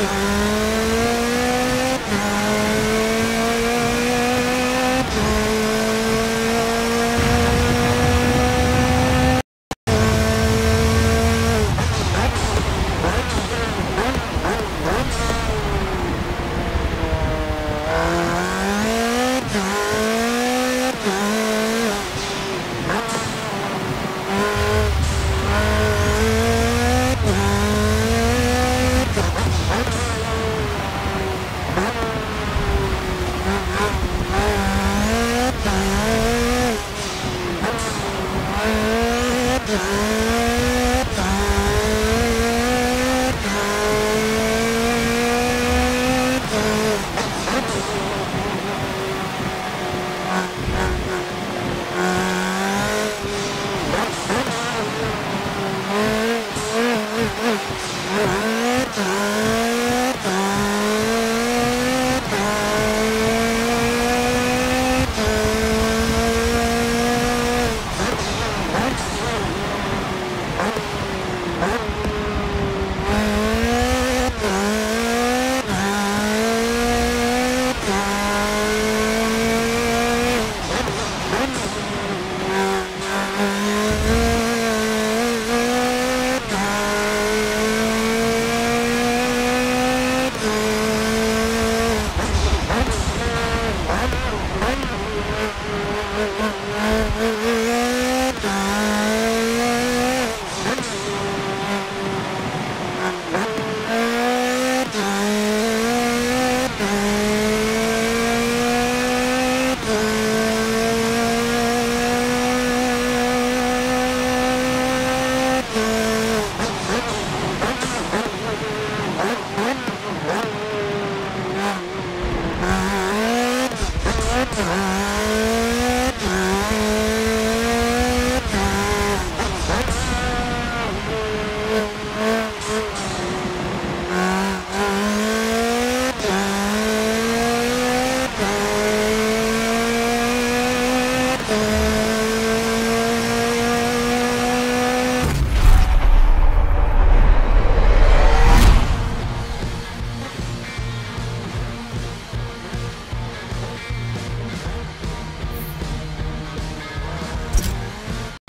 Bye. Mm-hmm.